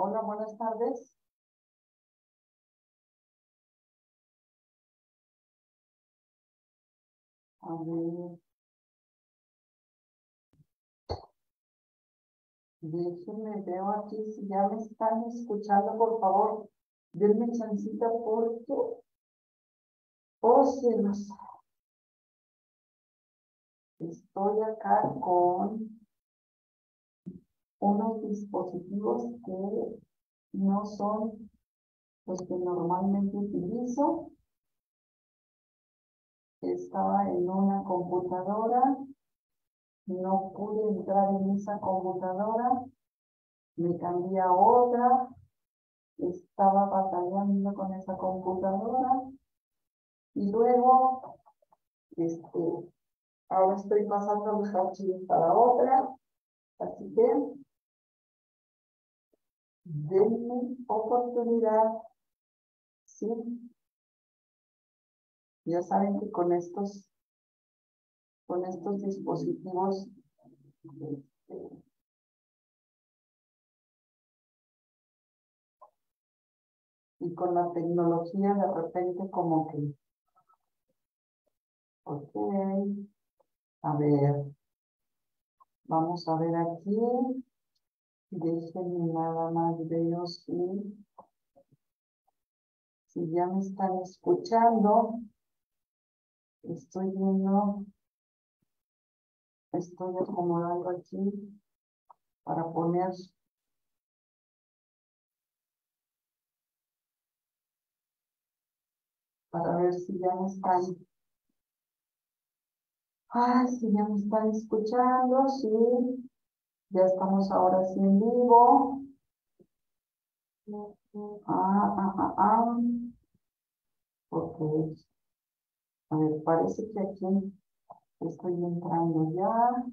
Hola, buenas tardes. A ver. Déjenme, veo aquí si ya me están escuchando, por favor. Denme chancita porque... Oh, cielos. Estoy acá con unos dispositivos que no son los que normalmente utilizo. Estaba en una computadora, no pude entrar en esa computadora, me cambié a otra, estaba batallando con esa computadora y luego, este, ahora estoy pasando los archivos para otra, así que denme oportunidad, sí. Ya saben que con estos, con estos dispositivos, este, y con la tecnología de repente como que, ok, a ver, vamos a ver aquí, déjenme nada más veo si, si ya me están escuchando, estoy viendo, estoy acomodando aquí para poner para ver si ya me están, ay, si ya me están escuchando, sí, ya estamos ahora sí en vivo. Ah, ah, ah, ah. Ok. A ver, parece que aquí estoy entrando ya.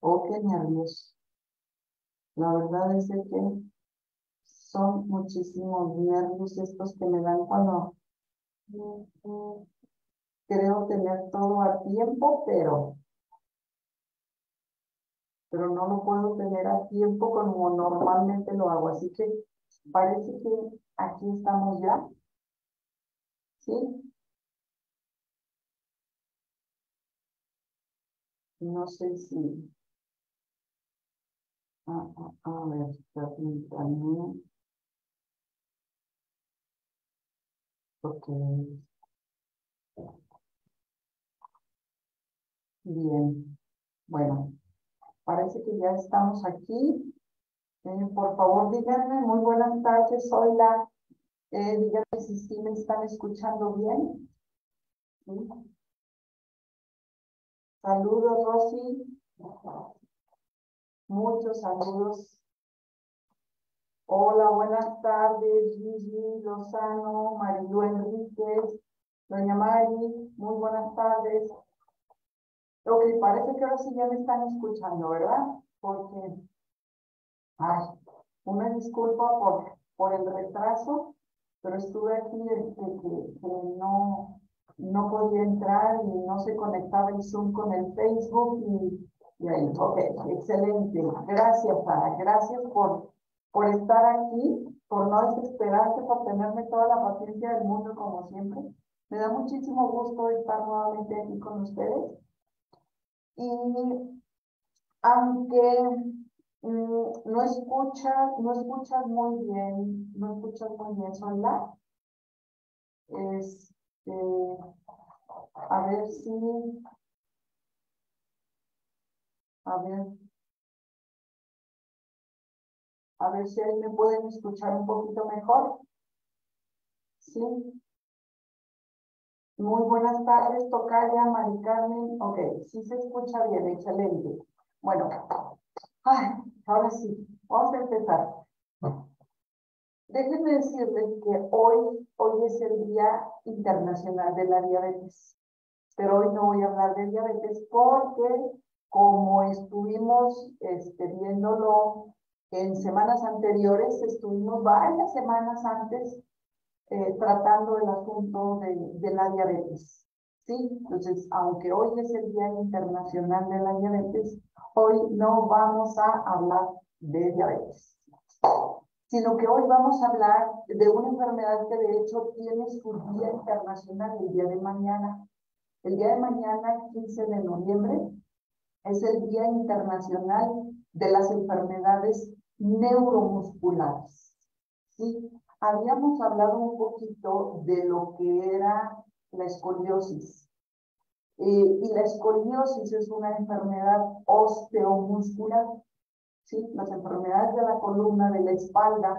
Oh, qué nervios. La verdad es que son muchísimos nervios estos que me dan cuando creo tener todo a tiempo, pero pero no lo puedo tener a tiempo como normalmente lo hago. Así que parece que aquí estamos ya. ¿Sí? No sé si... Ah, ah, a ver, permítanme. Ok. Bien. Bueno, parece que ya estamos aquí. Eh, por favor, díganme, muy buenas tardes, soy eh, díganme si me están escuchando bien. Saludos, Rosy. Muchos saludos. Hola, buenas tardes, Gigi Lozano, Marilu Enríquez, Doña Mari, muy buenas tardes. Ok, parece que ahora sí ya me están escuchando, ¿verdad? Porque, ay, una disculpa por, por el retraso, pero estuve aquí este, que, que no, no podía entrar y no se conectaba el Zoom con el Facebook y, ahí, ok, excelente. Gracias, Sara, gracias por, por estar aquí, por no desesperarse, por tenerme toda la paciencia del mundo como siempre. Me da muchísimo gusto estar nuevamente aquí con ustedes. Y aunque mm, no escuchas, no escuchas muy bien, no escuchas muy bien, sola, este, a ver si, a ver, a ver si ahí me pueden escuchar un poquito mejor. Sí. Muy buenas tardes, Tocaya, Mari Carmen. Ok, sí se escucha bien, excelente. Bueno, ahora sí, vamos a empezar. Déjenme decirles que hoy, hoy es el Día Internacional de la Diabetes. Pero hoy no voy a hablar de diabetes porque como estuvimos este, viéndolo en semanas anteriores, estuvimos varias semanas antes eh, tratando el asunto de, de, la diabetes. ¿sí? Entonces, aunque hoy es el Día Internacional de la Diabetes, hoy no vamos a hablar de diabetes, sino que hoy vamos a hablar de una enfermedad que de hecho tiene su día internacional el día de mañana. El día de mañana, 15 de noviembre, es el Día Internacional de las Enfermedades Neuromusculares. Sí, habíamos hablado un poquito de lo que era la escoliosis. Eh, y la escoliosis es una enfermedad osteomuscular. ¿sí? Las enfermedades de la columna, de la espalda,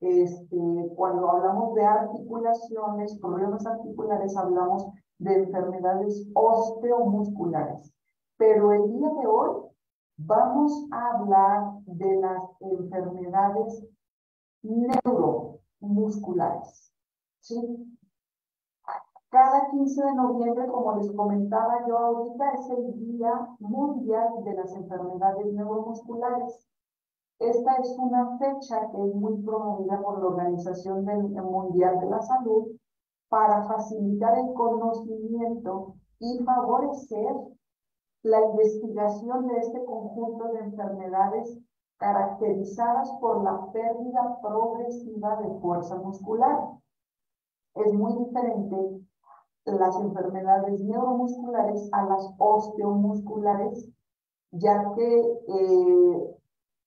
este, cuando hablamos de articulaciones, problemas articulares, hablamos de enfermedades osteomusculares. Pero el día de hoy vamos a hablar de las enfermedades neuromusculares. ¿sí? Cada 15 de noviembre, como les comentaba yo ahorita, es el Día Mundial de las Enfermedades Neuromusculares. Esta es una fecha que es muy promovida por la Organización Mundial de la Salud para facilitar el conocimiento y favorecer la investigación de este conjunto de enfermedades caracterizadas por la pérdida progresiva de fuerza muscular. Es muy diferente las enfermedades neuromusculares a las osteomusculares, ya que eh,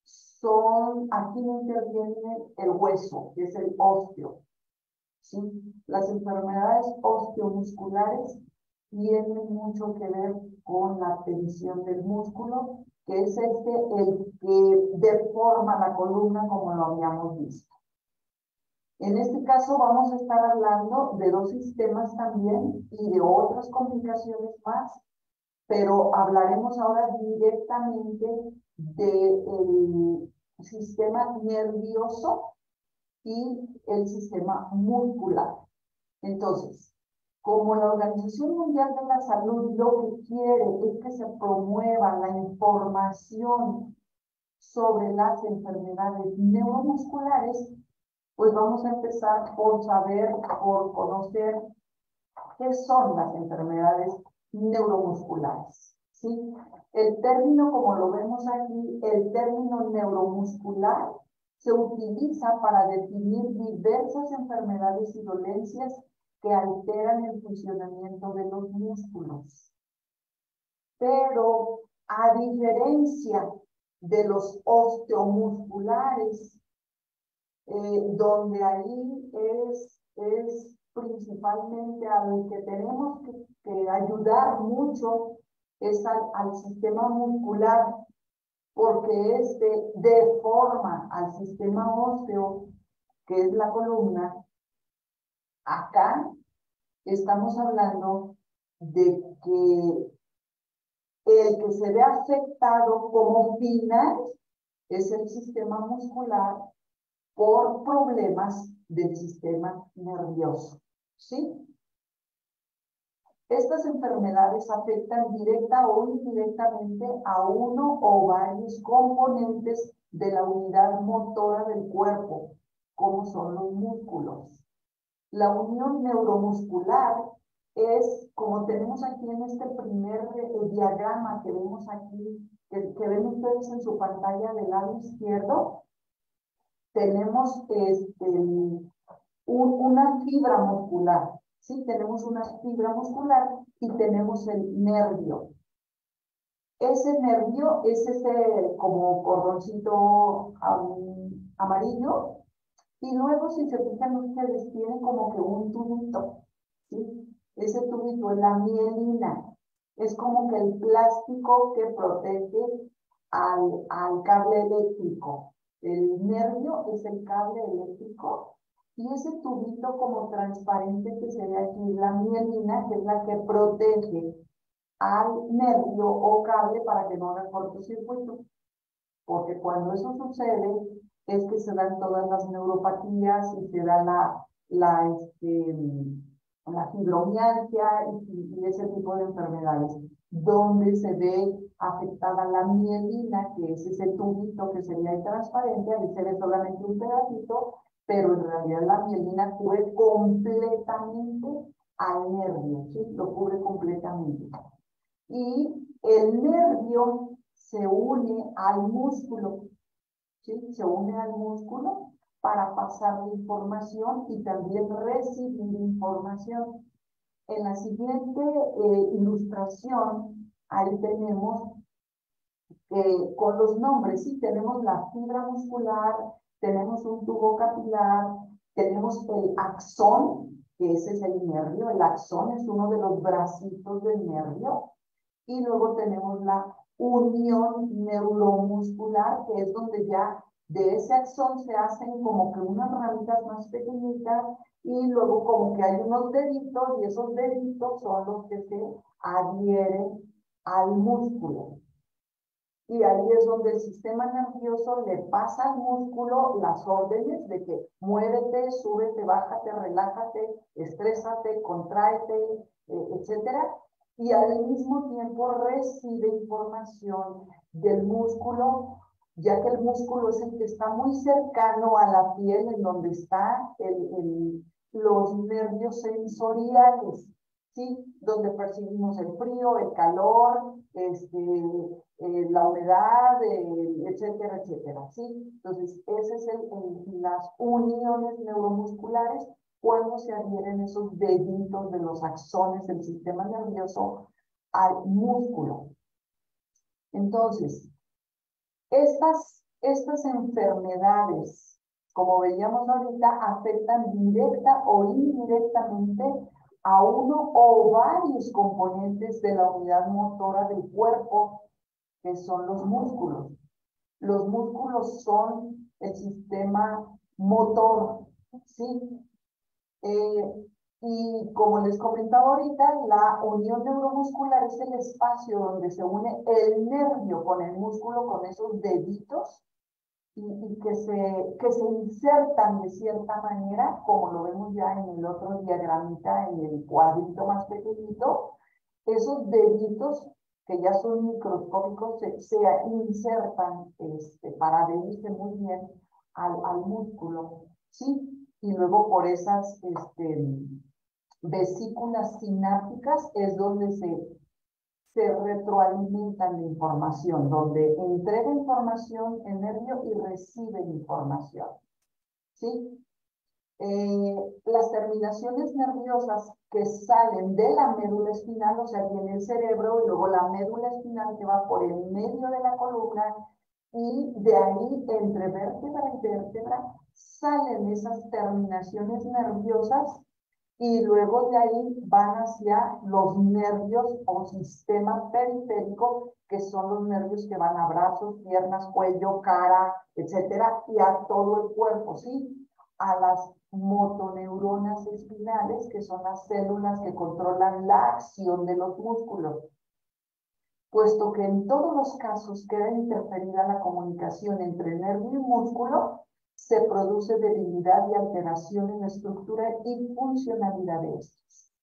son, aquí interviene el hueso, que es el osteo. ¿sí? Las enfermedades osteomusculares tienen mucho que ver con la tensión del músculo, que es este el que deforma la columna como lo habíamos visto. En este caso vamos a estar hablando de dos sistemas también y de otras complicaciones más, pero hablaremos ahora directamente del sistema nervioso y el sistema muscular. Entonces, como la Organización Mundial de la Salud lo que quiere es que se promueva la información sobre las enfermedades neuromusculares, pues vamos a empezar por saber, por conocer qué son las enfermedades neuromusculares. ¿sí? El término, como lo vemos aquí, el término neuromuscular se utiliza para definir diversas enfermedades y dolencias alteran el funcionamiento de los músculos. Pero a diferencia de los osteomusculares, eh, donde ahí es, es principalmente al que tenemos que, ayudar mucho es al, al, sistema muscular, porque este deforma al sistema óseo, que es la columna, Acá estamos hablando de que el que se ve afectado como final es el sistema muscular por problemas del sistema nervioso. ¿Sí? Estas enfermedades afectan directa o indirectamente a uno o varios componentes de la unidad motora del cuerpo, como son los músculos. La unión neuromuscular es, como tenemos aquí en este primer eh, diagrama que vemos aquí, que, ven ustedes en su pantalla del lado izquierdo, tenemos este, una fibra muscular, ¿sí? Tenemos una fibra muscular y tenemos el nervio. Ese nervio es ese como cordoncito amarillo y luego, si se fijan ustedes, tiene como que un tubito, ¿sí? Ese tubito es la mielina. Es como que el plástico que protege al, al cable eléctrico. El nervio es el cable eléctrico y ese tubito como transparente que se ve aquí, la mielina, que es la que protege al nervio o cable para que no haga cortocircuito. Porque cuando eso sucede, es que se dan todas las neuropatías y se da la, la, este, la fibromialgia y, ese tipo de enfermedades, donde se ve afectada la mielina, que es ese tubito que sería el transparente, ahí se ve solamente un pedacito, pero en realidad la mielina cubre completamente al nervio, ¿sí? Lo cubre completamente. Y el nervio se une al músculo, ¿sí? Se une al músculo para pasar información y también recibir información. En la siguiente eh, ilustración, ahí tenemos eh, con los nombres, sí, tenemos la fibra muscular, tenemos un tubo capilar, tenemos el axón, que ese es el nervio, el axón es uno de los bracitos del nervio, y luego tenemos la unión neuromuscular, que es donde ya de ese axón se hacen como que unas ramitas más pequeñitas y luego como que hay unos deditos y esos deditos son los que se adhieren al músculo. Y ahí es donde el sistema nervioso le pasa al músculo las órdenes de que muévete, súbete, bájate, relájate, estrésate, contráete, eh, etcétera. Y al mismo tiempo recibe información del músculo, ya que el músculo es el que está muy cercano a la piel, en donde están los nervios sensoriales. ¿sí? Donde percibimos el frío, el calor, este, eh, la humedad, etcétera, etcétera, ¿sí? Entonces, ese es el, las uniones neuromusculares cuando se adhieren esos deditos de los axones del sistema nervioso al músculo. Entonces, estas, estas enfermedades, como veíamos ahorita, afectan directa o indirectamente a uno o varios componentes de la unidad motora del cuerpo, que son los músculos. Los músculos son el sistema motor, ¿sí? Eh, y como les comentaba ahorita, la unión neuromuscular es el espacio donde se une el nervio con el músculo, con esos deditos, y, que, se, que se insertan de cierta manera, como lo vemos ya en el otro diagramita, en el cuadrito más pequeñito, esos deditos que ya son microscópicos se, se insertan este, para adherirse muy bien al, músculo, ¿sí? Y luego por esas este, vesículas sinápticas es donde se se retroalimentan la información, donde entrega información el nervio y recibe información. ¿Sí? Eh, las terminaciones nerviosas que salen de la médula espinal, o sea, tiene el cerebro y luego la médula espinal que va por el medio de la columna y de ahí entre vértebra y vértebra salen esas terminaciones nerviosas y luego de ahí van hacia los nervios o sistema periférico, que son los nervios que van a brazos, piernas, cuello, cara, etcétera, y a todo el cuerpo, ¿sí? A las motoneuronas espinales, que son las células que controlan la acción de los músculos. Puesto que en todos los casos queda interferida la comunicación entre nervio y músculo, se produce debilidad y alteración en la estructura y funcionalidad de estos.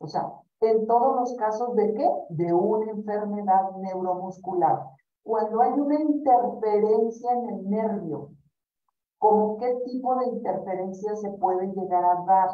O sea, en todos los casos de qué? De una enfermedad neuromuscular. Cuando hay una interferencia en el nervio, ¿cómo qué tipo de interferencia se puede llegar a dar?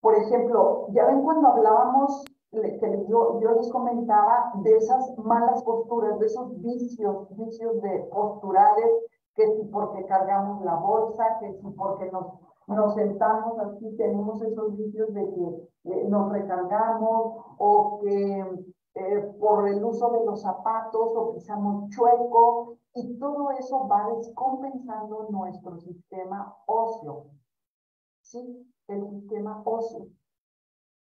Por ejemplo, ya ven cuando hablábamos, que yo, yo les comentaba de esas malas posturas, de esos vicios, vicios de posturales que si porque cargamos la bolsa, que si porque nos, nos sentamos así, tenemos esos vicios de que eh, nos recargamos o que eh, por el uso de los zapatos o pisamos chueco y todo eso va descompensando nuestro sistema óseo. ¿Sí? El sistema óseo.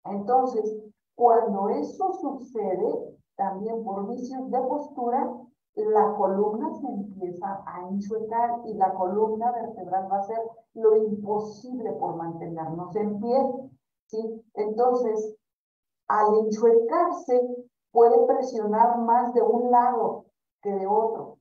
Entonces, cuando eso sucede, también por vicios de postura, la columna se empieza a enchuecar y la columna vertebral va a hacer lo imposible por mantenernos en pie. ¿sí? Entonces, al enchuecarse, puede presionar más de un lado que de otro.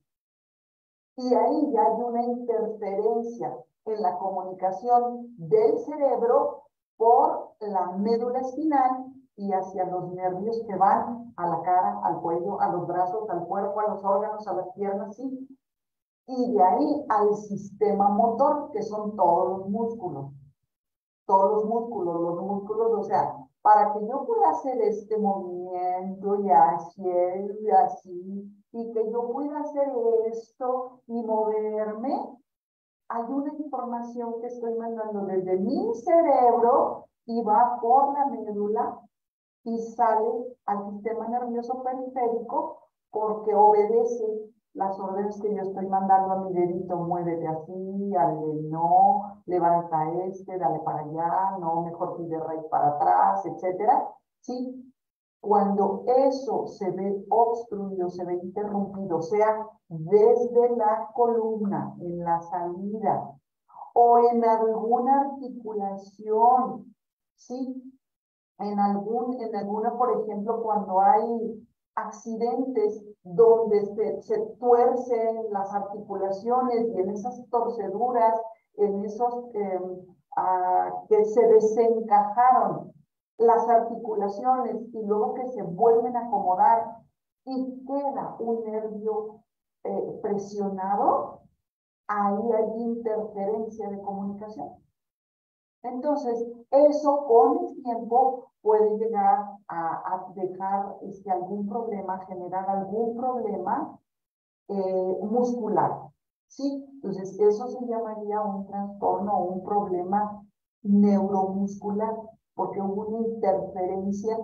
Y ahí ya hay una interferencia en la comunicación del cerebro por la médula espinal y hacia los nervios que van a la cara, al cuello, a los brazos, al cuerpo, a los órganos, a las piernas, sí. Y de ahí al sistema motor, que son todos los músculos. Todos los músculos, los músculos, o sea, para que yo pueda hacer este movimiento y así y así, y que yo pueda hacer esto y moverme, hay una información que estoy mandando desde mi cerebro y va por la médula y sale al sistema nervioso periférico porque obedece las órdenes que yo estoy mandando a mi dedito, muévete así, dale no, levanta este, dale para allá, no, mejor pide raíz para atrás, etcétera, ¿sí? Cuando eso se ve obstruido, se ve interrumpido, sea desde la columna, en la salida, o en alguna articulación, ¿sí? En, algún, en alguna, por ejemplo, cuando hay accidentes donde se, se, tuercen las articulaciones y en esas torceduras, en esos em, que se desencajaron las articulaciones y luego que se vuelven a acomodar y queda un nervio eh, presionado, ahí hay interferencia de comunicación. Entonces, eso con el tiempo puede llegar a, dejar este, algún problema, generar algún problema eh, muscular. ¿sí? Entonces, eso se llamaría un trastorno o un problema neuromuscular, porque hubo una interferencia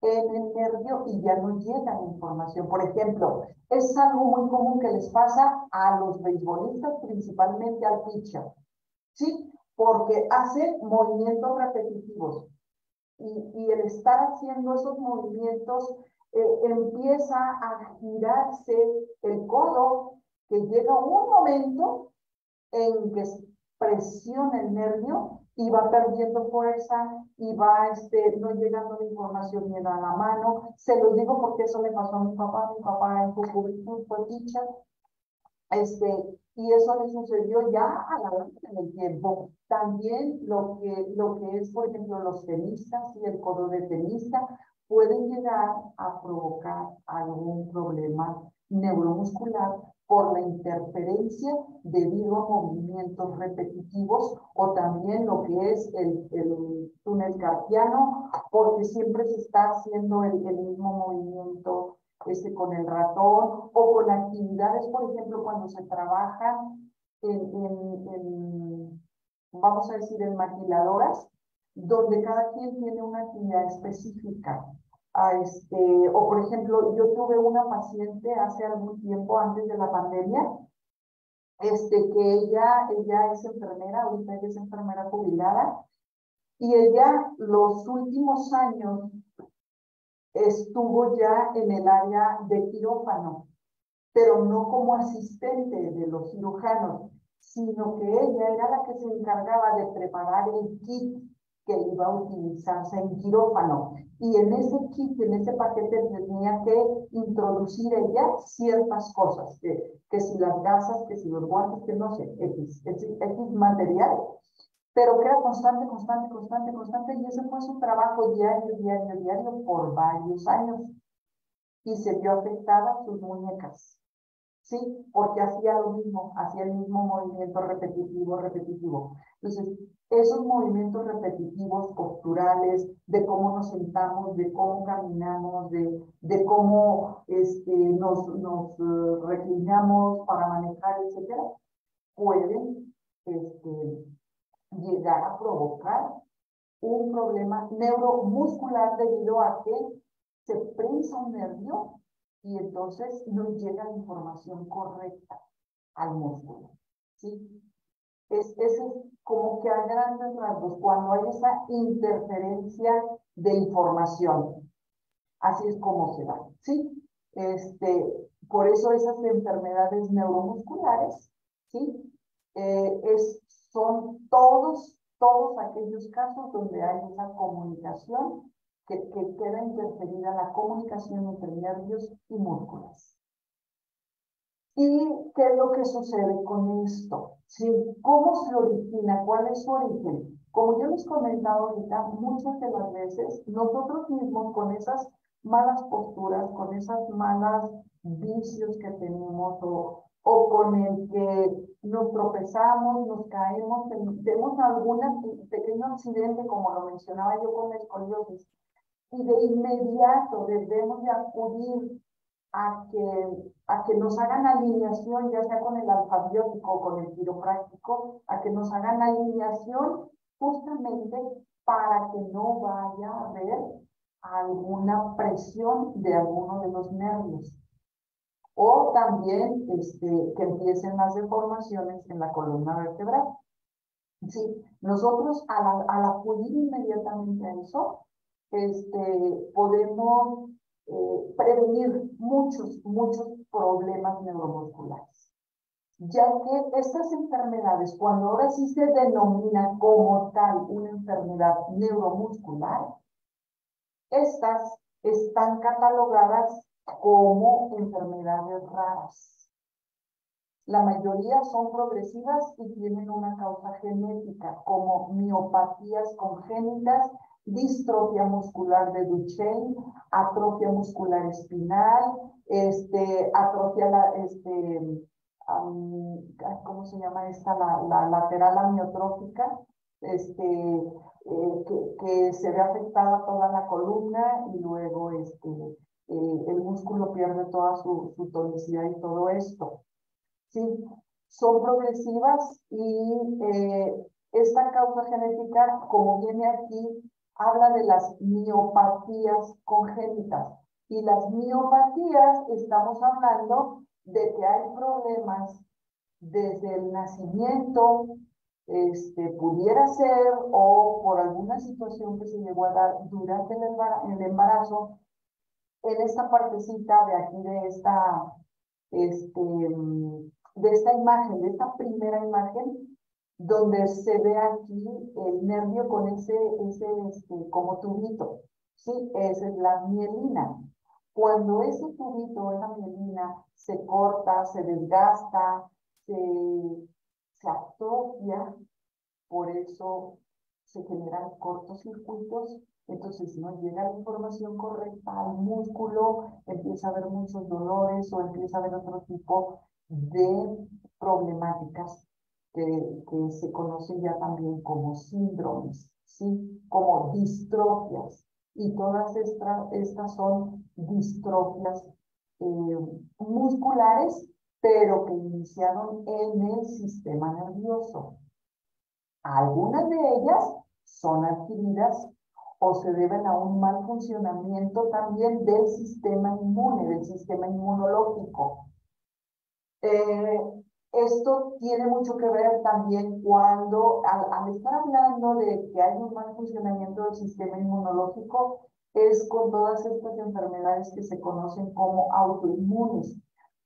en el nervio y ya no llega la información. Por ejemplo, es algo muy común que les pasa a los beisbolistas, principalmente al pitcher, ¿sí? Porque hace movimientos repetitivos y, el estar haciendo esos movimientos eh, empieza a girarse el codo, que llega un momento en que presiona el nervio y va perdiendo fuerza y va este, no llegando la información ni a la mano. Se lo digo porque eso le pasó a mi papá. Mi papá en su fue teacher. Este, y eso le sucedió ya a la hora del tiempo. También lo que, lo que es, por ejemplo, los tenistas y el codo de tenista pueden llegar a provocar algún problema neuromuscular por la interferencia debido a movimientos repetitivos o también lo que es el, el túnel carpiano, porque siempre se está haciendo el, el mismo movimiento este, con el ratón o con actividades, por ejemplo, cuando se trabaja en, vamos a decir, en maquiladoras, donde cada quien tiene una actividad específica. A este, o por ejemplo, yo tuve una paciente hace algún tiempo, antes de la pandemia, este, que ella, ella es enfermera, ahorita ella es enfermera jubilada, y ella los últimos años estuvo ya en el área de quirófano, pero no como asistente de los cirujanos, sino que ella era la que se encargaba de preparar el kit que iba a utilizarse en quirófano. Y en ese kit, en ese paquete, tenía que introducir ella ciertas cosas, que, si las gasas, que si los guantes, que no sé, X, X material, pero que era constante, constante, constante, constante, y ese fue su trabajo diario, diario, diario por varios años. Y se vio afectada sus muñecas, ¿sí? Porque hacía lo mismo, hacía el mismo movimiento repetitivo, repetitivo. Entonces, esos movimientos repetitivos, posturales, de cómo nos sentamos, de cómo caminamos, de, de cómo este, nos, nos uh, reclinamos para manejar, etcétera, pueden este, llegar a provocar un problema neuromuscular debido a que se prensa un nervio y entonces no llega la información correcta al músculo. ¿sí? Es, es como que a grandes rasgos, cuando hay esa interferencia de información. Así es como se da. ¿sí? Este, por eso esas enfermedades neuromusculares, ¿sí? Eh, es son todos, todos aquellos casos donde hay esa comunicación que, que queda interferida la comunicación entre nervios y músculos. ¿Y qué es lo que sucede con esto? ¿Sí? ¿Cómo se origina? ¿Cuál es su origen? Como yo les comentado ahorita, muchas de las veces nosotros mismos con esas malas posturas, con esas malas vicios que tenemos o, o con el que nos tropezamos, nos caemos, tenemos algún pequeño accidente, como lo mencionaba yo con la escoliosis, y de inmediato debemos de acudir a que, a que nos hagan alineación, ya sea con el alfabiótico o con el quiropráctico, a que nos hagan alineación justamente para que no vaya a haber alguna presión de alguno de los nervios. O también este, que empiecen las deformaciones en la columna vertebral. Sí, nosotros al, al acudir inmediatamente a eso, este, podemos eh, prevenir muchos, muchos problemas neuromusculares. Ya que estas enfermedades, cuando ahora sí se denomina como tal una enfermedad neuromuscular, estas están catalogadas como enfermedades raras. La mayoría son progresivas y tienen una causa genética, como miopatías congénitas distrofia muscular de Duchenne, atrofia muscular espinal, este, atrofia, la, este, ¿cómo se llama esta? La, lateral amiotrófica, este, eh, que, se ve afectada toda la columna y luego este, eh, el músculo pierde toda su, tonicidad y todo esto. Sí, son progresivas y eh, esta causa genética, como viene aquí, habla de las miopatías congénitas. Y las miopatías, estamos hablando de que hay problemas desde el nacimiento, este, pudiera ser, o por alguna situación que se llegó a dar durante el embarazo, en esta partecita de aquí, de esta, este, de esta imagen, de esta primera imagen, donde se ve aquí el nervio con ese, ese este, como tubito. Sí, esa es la mielina. Cuando ese tubito, esa mielina, se corta, se desgasta, se, se atrofia, por eso se generan cortocircuitos, entonces no llega la información correcta al músculo, empieza a haber muchos dolores o empieza a haber otro tipo de problemáticas que, se conocen ya también como síndromes, ¿sí? como distrofias. Y todas estas, estas son distrofias eh, musculares, pero que iniciaron en el sistema nervioso. Algunas de ellas son adquiridas o se deben a un mal funcionamiento también del sistema inmune, del sistema inmunológico. Eh, esto tiene mucho que ver también cuando, al, estar hablando de que hay un mal funcionamiento del sistema inmunológico, es con todas estas enfermedades que se conocen como autoinmunes.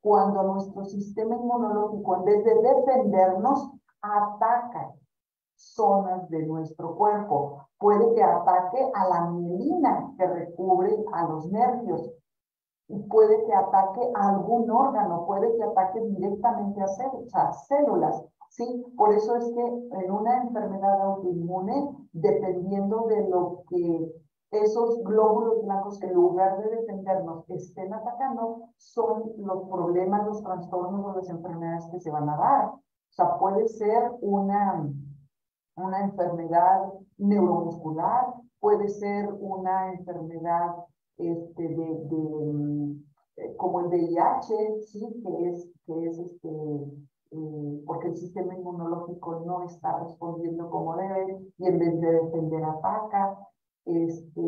Cuando nuestro sistema inmunológico, en vez de defendernos, ataca zonas de nuestro cuerpo. Puede que ataque a la mielina que recubre a los nervios, puede que ataque a algún órgano, puede que ataque directamente a, células. ¿sí? Por eso es que en una enfermedad autoinmune, dependiendo de lo que esos glóbulos blancos que en lugar de defendernos estén atacando, son los problemas, los trastornos o las enfermedades que se van a dar. O sea, puede ser una, una enfermedad neuromuscular, puede ser una enfermedad este, de, de eh, como el VIH, sí, que es, que es este, eh, porque el sistema inmunológico no está respondiendo como debe y en vez de defender ataca, este,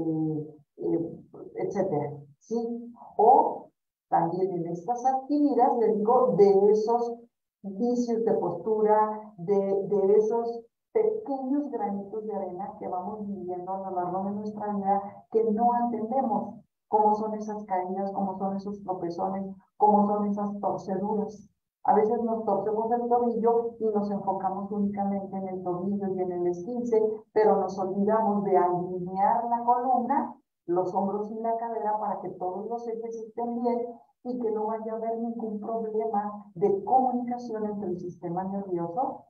eh, etcétera, sí. O también en estas actividades, les digo, de esos vicios de postura, de, de esos pequeños granitos de arena que vamos viviendo a lo largo de nuestra vida que no entendemos cómo son esas caídas, cómo son esos tropezones, cómo son esas torceduras. A veces nos torcemos el tobillo y nos enfocamos únicamente en el tobillo y en el esquince, pero nos olvidamos de alinear la columna, los hombros y la cadera para que todos los ejes estén bien y que no vaya a haber ningún problema de comunicación entre el sistema nervioso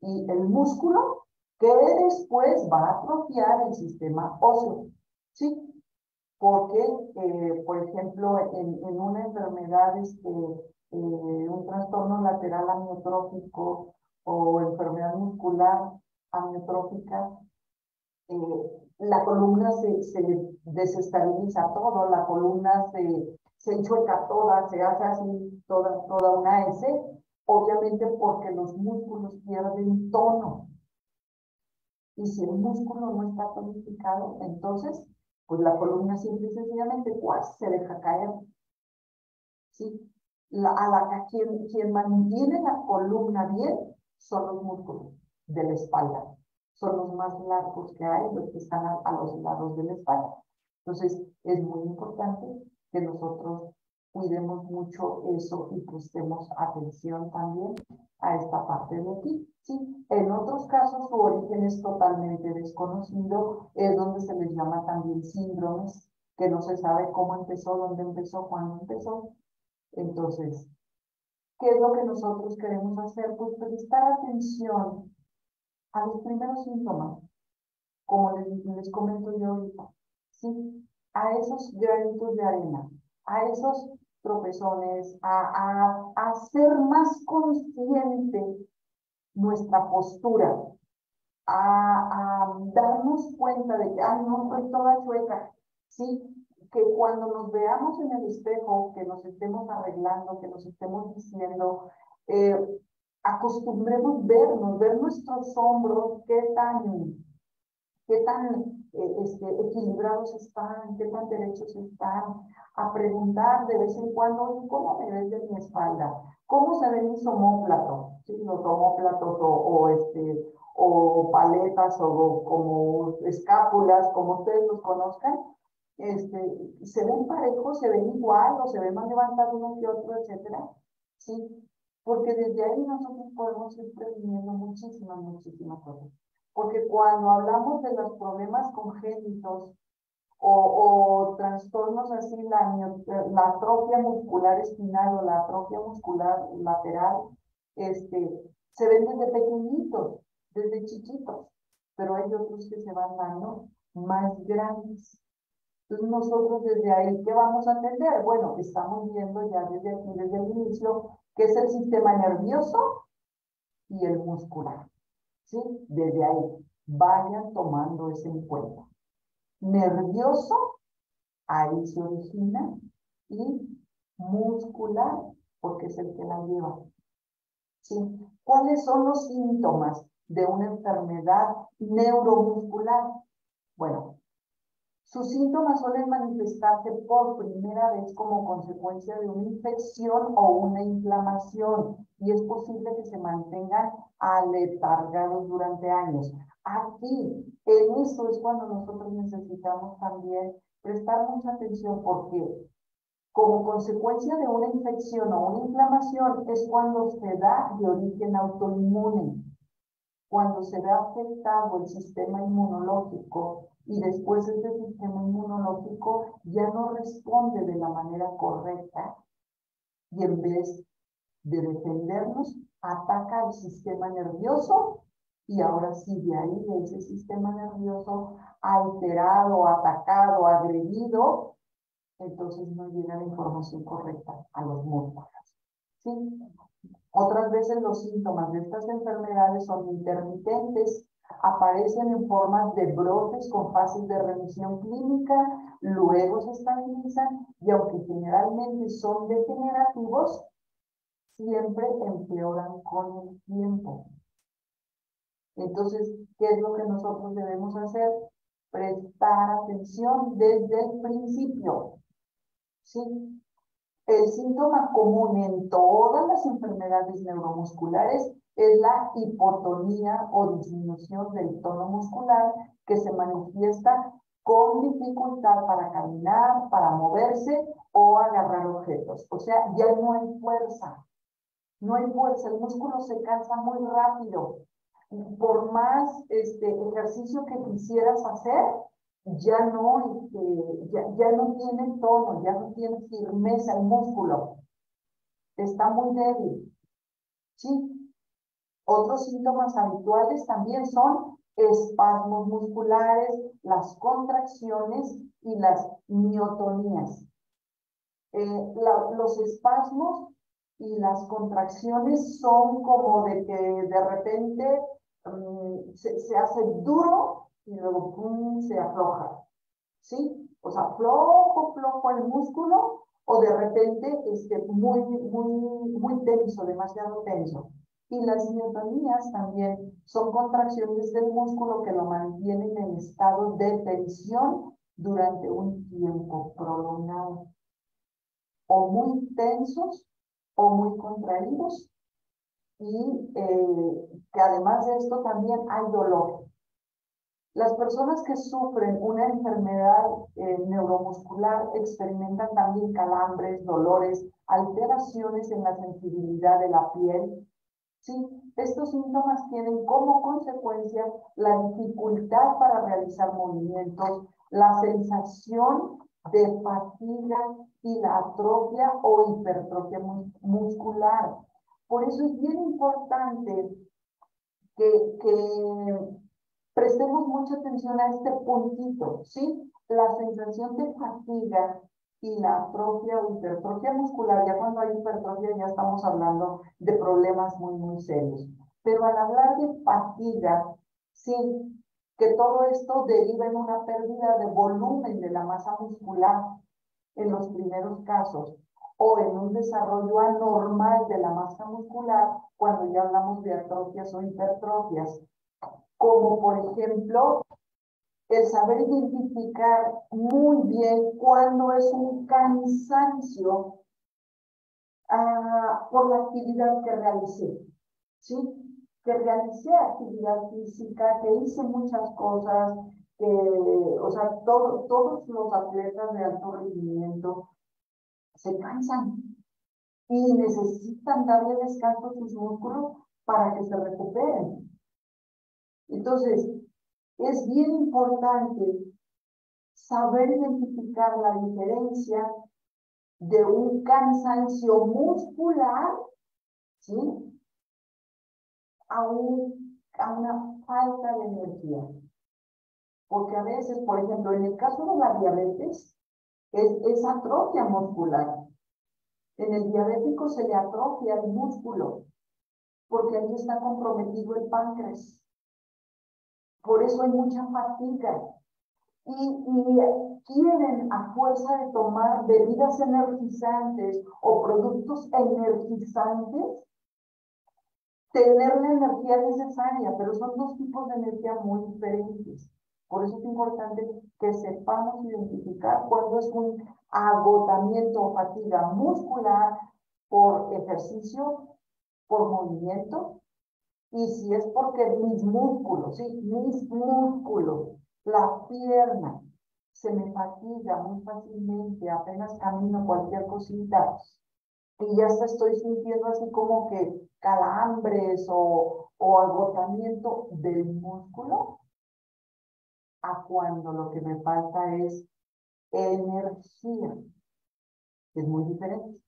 y el músculo que después va a atrofiar el sistema óseo. ¿Sí? Porque, eh, por ejemplo, en, en, una enfermedad, este, eh, un trastorno lateral amiotrófico o enfermedad muscular amiotrófica, eh, la columna se, se, desestabiliza todo, la columna se, se enchueca toda, se hace así toda, toda una S, obviamente porque los músculos pierden tono. Y si el músculo no está tonificado, entonces, pues la columna simple y sencillamente pues, se deja caer. ¿Sí? La, a, la, quien, quien mantiene la columna bien son los músculos de la espalda. Son los más largos que hay, los que están a, los lados de la espalda. Entonces, es muy importante que nosotros cuidemos mucho eso y prestemos atención también a esta parte de aquí. Sí, en otros casos su origen es totalmente desconocido, es donde se les llama también síndromes, que no se sabe cómo empezó, dónde empezó, cuándo empezó. Entonces, ¿qué es lo que nosotros queremos hacer? Pues prestar atención a los primeros síntomas, como les, les comento yo ahorita, ¿sí? A esos granitos de arena, a esos tropezones, a, a, ser más consciente nuestra postura, a, darnos cuenta de que, ay, no, soy toda chueca, ¿sí? Que cuando nos veamos en el espejo, que nos estemos arreglando, que nos estemos diciendo, eh, acostumbremos vernos, ver nuestros hombros, qué tan, qué tan eh, este, equilibrados están, qué tan derechos están, a preguntar de vez en cuando, ¿cómo me ves de mi espalda? ¿Cómo se ve mi somóplato? ¿Sí? Los homóplatos o, o, este, o paletas o como escápulas, como ustedes los conozcan, este, ¿se ven parejos, se ven igual o se ven más levantados uno que otro, etcétera? Sí, porque desde ahí nosotros podemos ir previniendo muchísimas, muchísimas cosas. Porque cuando hablamos de los problemas congénitos o, trastornos así, la, la atrofia muscular espinal o la atrofia muscular lateral, este, se ven desde pequeñitos, desde chiquitos, pero hay otros que se van dando más grandes. Entonces nosotros desde ahí, ¿qué vamos a atender? Bueno, estamos viendo ya desde aquí, desde el inicio, que es el sistema nervioso y el muscular. ¿Sí? Desde ahí, vayan tomando ese en cuenta nervioso, ahí se origina, y muscular, porque es el que la lleva. ¿Cuáles son los síntomas de una enfermedad neuromuscular? Bueno, sus síntomas suelen manifestarse por primera vez como consecuencia de una infección o una inflamación y es posible que se mantengan aletargados durante años. Aquí, en esto es cuando nosotros necesitamos también prestar mucha atención porque como consecuencia de una infección o una inflamación es cuando se da de origen autoinmune, cuando se ve afectado el sistema inmunológico y después este sistema inmunológico ya no responde de la manera correcta y en vez de defendernos, ataca al sistema nervioso y ahora sí, de ahí, de ese sistema nervioso alterado, atacado, agredido, entonces no llega la información correcta a los músculos. ¿sí? Otras veces los síntomas de estas enfermedades son intermitentes, aparecen en formas de brotes con fases de remisión clínica, luego se estabilizan y aunque generalmente son degenerativos, siempre empeoran con el tiempo. Entonces, ¿qué es lo que nosotros debemos hacer? Prestar atención desde el principio. ¿Sí? El síntoma común en todas las enfermedades neuromusculares es la hipotonía o disminución del tono muscular que se manifiesta con dificultad para caminar, para moverse o agarrar objetos. O sea, ya no hay fuerza. No hay fuerza, el músculo se cansa muy rápido por más este, ejercicio que quisieras hacer, ya no, este, ya, ya no tiene tono, ya no tiene firmeza el músculo. Está muy débil. ¿Sí? Otros síntomas habituales también son espasmos musculares, las contracciones y las miotonías. Eh, los espasmos y las contracciones son como de que de repente mm, se, hace duro y luego se afloja. ¿Sí? O sea, flojo, flojo el músculo o de repente este, muy, muy, muy tenso, demasiado tenso. Y las miotonías también son contracciones del músculo que lo mantienen en estado de tensión durante un tiempo prolongado. O muy tensos o muy contraídos. Y eh, que además de esto también hay dolor. Las personas que sufren una enfermedad eh, neuromuscular experimentan también calambres, dolores, alteraciones en la sensibilidad de la piel, ¿sí? Estos síntomas tienen como consecuencia la dificultad para realizar movimientos, la sensación de fatiga y la atrofia o hipertrofia muscular. Por eso es bien importante que, que prestemos mucha atención a este puntito, ¿sí? La sensación de fatiga y la atrofia o hipertrofia muscular, ya cuando hay hipertrofia ya estamos hablando de problemas muy, muy serios. Pero al hablar de fatiga, sí, que todo esto deriva en una pérdida de volumen de la masa muscular en los primeros casos, o en un desarrollo anormal de la masa muscular cuando ya hablamos de atrofias o hipertrofias, como por ejemplo el saber identificar muy bien cuándo es un cansancio ah, por la actividad que realicé, ¿sí? Que realicé actividad física, que hice muchas cosas, que, o sea, todos los atletas de alto rendimiento se cansan y necesitan darle descanso a sus músculos para que se recuperen. Entonces, es bien importante saber identificar la diferencia de un cansancio muscular, ¿sí? A, a una falta de energía. Porque a veces, por ejemplo, en el caso de la diabetes, es, es atrofia muscular. En el diabético se le atrofia el músculo, porque ahí está comprometido el páncreas. Por eso hay mucha fatiga. Y, quieren a fuerza de tomar bebidas energizantes o productos energizantes tener la energía necesaria, pero son dos tipos de energía muy diferentes. Por eso es importante que sepamos identificar cuándo es un agotamiento o fatiga muscular por ejercicio, por movimiento, y si es porque mis músculos, sí, mis músculos, la pierna, se me fatiga muy fácilmente, apenas camino cualquier cosita y ya estoy sintiendo así como que calambres o, o agotamiento del músculo, a cuando lo que me falta es energía. Es muy diferente.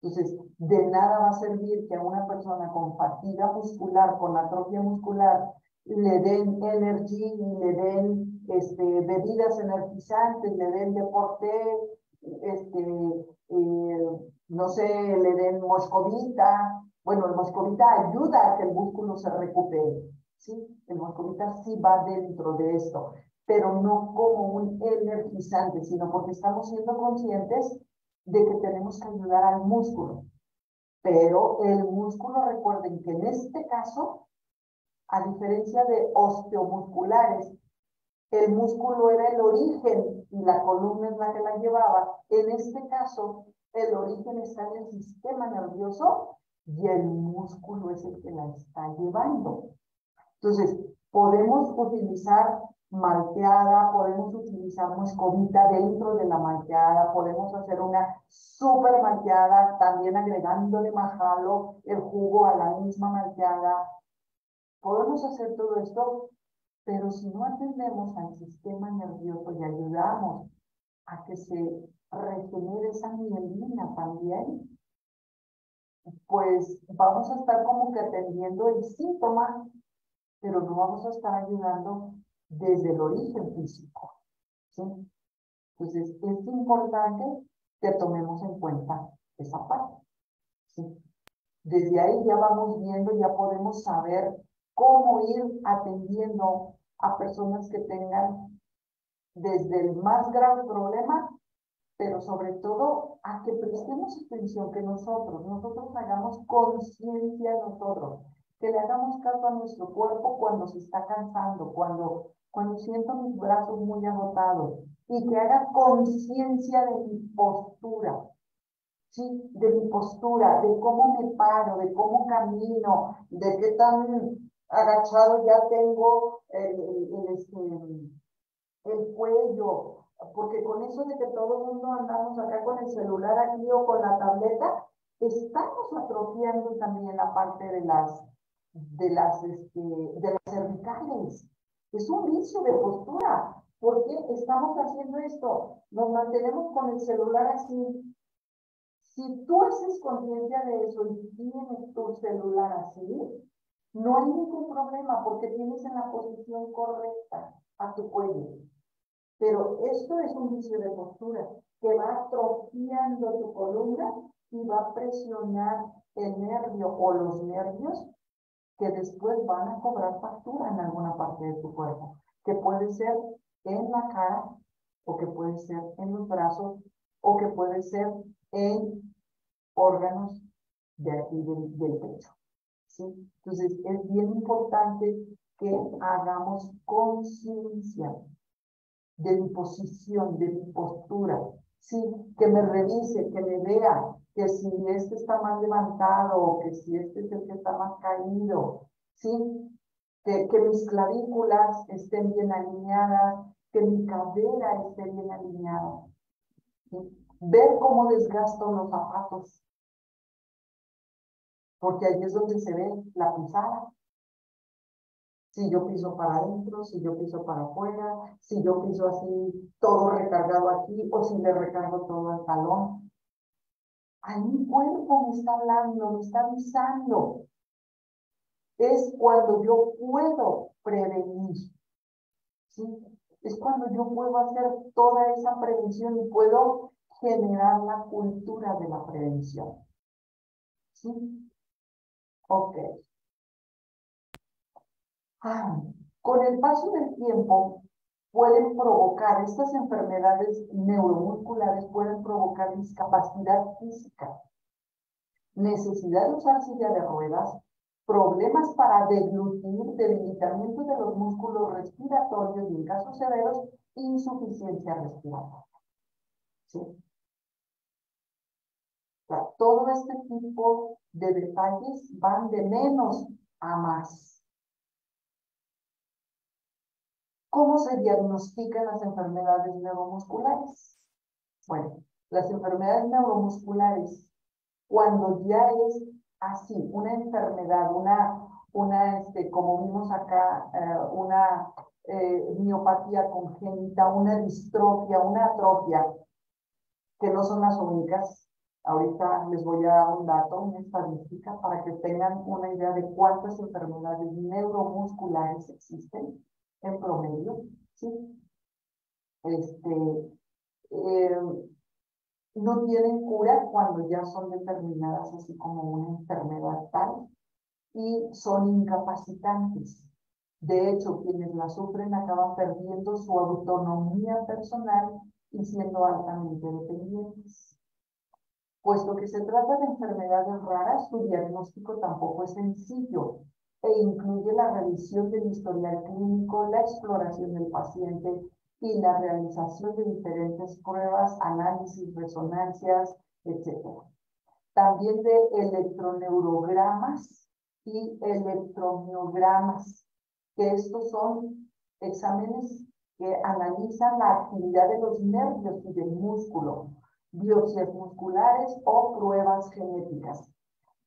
Entonces, de nada va a servir que a una persona con fatiga muscular, con atrofia muscular, le den energía y le den este, bebidas energizantes, le den deporte, este, eh, no sé, le den moscovita. Bueno, el moscovita ayuda a que el músculo se recupere, ¿sí? El moscovita sí va dentro de esto, pero no como un energizante, sino porque estamos siendo conscientes de que tenemos que ayudar al músculo. Pero el músculo, recuerden que en este caso, a diferencia de osteomusculares, el músculo era el origen y la columna es la que la llevaba. En este caso, el origen está en el sistema nervioso y el músculo es el que la está llevando. Entonces, podemos utilizar malteada, podemos utilizar moscovita dentro de la malteada, podemos hacer una super malteada también agregándole majalo, el jugo a la misma malteada. Podemos hacer todo esto, pero si no atendemos al sistema nervioso y ayudamos a que se regenere esa mielina también, pues vamos a estar como que atendiendo el síntoma, pero no vamos a estar ayudando desde el origen físico. ¿sí? Entonces, es importante que tomemos en cuenta esa parte. Desde ahí ya vamos viendo, ya podemos saber cómo ir atendiendo a personas que tengan desde el más grave problema, pero sobre todo a que prestemos atención, que nosotros, nosotros hagamos conciencia nosotros, que le hagamos caso a nuestro cuerpo cuando se está cansando, cuando, cuando siento mis brazos muy agotados, y que haga conciencia de mi postura, ¿sí? De mi postura, de cómo me paro, de cómo camino, de qué tan agachado ya tengo el, el, este, el cuello, porque con eso de que todo el mundo andamos acá con el celular aquí o con la tableta, estamos atrofiando también la parte de las, de las, este, de las cervicales. Es un vicio de postura. ¿Por qué estamos haciendo esto? Nos mantenemos con el celular así. Si tú haces conciencia de eso y tienes tu celular así, no hay ningún problema porque tienes en la posición correcta a tu cuello. Pero esto es un vicio de postura que va atrofiando tu columna y va a presionar el nervio o los nervios que después van a cobrar factura en alguna parte de tu cuerpo, que puede ser en la cara o que puede ser en los brazos o que puede ser en órganos de aquí del, pecho. ¿sí? Entonces es bien importante que hagamos conciencia de mi posición, de mi postura, ¿sí? que me revise, que me vea, que si este está más levantado o que si este es el que está más caído, ¿sí? que, mis clavículas estén bien alineadas, que mi cadera esté bien alineada. Ver cómo desgasto los zapatos, porque ahí es donde se ve la pisada. Si yo piso para adentro, si yo piso para afuera, si yo piso así todo recargado aquí o si le recargo todo al talón. Ahí mi cuerpo me está hablando, me está avisando. Es cuando yo puedo prevenir. ¿sí? es cuando yo puedo hacer toda esa prevención y puedo generar la cultura de la prevención. ¿Sí? Ok. Ah, con el paso del tiempo pueden provocar, estas enfermedades neuromusculares pueden provocar discapacidad física, necesidad de usar silla de ruedas, problemas para deglutir, debilitamiento de los músculos respiratorios y en casos severos, insuficiencia respiratoria. ¿Sí? todo este tipo de detalles van de menos a más. ¿Cómo se diagnostican las enfermedades neuromusculares? Bueno, las enfermedades neuromusculares, cuando ya es así, una enfermedad, una, una este, como vimos acá, eh, una eh, miopatía congénita, una distrofia, una atrofia, que no son las únicas. Ahorita les voy a dar un dato, una estadística, para que tengan una idea de cuántas enfermedades neuromusculares existen en promedio. ¿sí? Este, eh, no tienen cura cuando ya son determinadas así como una enfermedad tal y son incapacitantes. De hecho, quienes la sufren acaban perdiendo su autonomía personal y siendo altamente dependientes. Puesto que se trata de enfermedades raras, su diagnóstico tampoco es sencillo e incluye la revisión del historial clínico, la exploración del paciente, y la realización de diferentes pruebas, análisis, resonancias, etc. También de electroneurogramas y electromiogramas, que estos son exámenes que analizan la actividad de los nervios y del músculo, biopsias musculares o pruebas genéticas,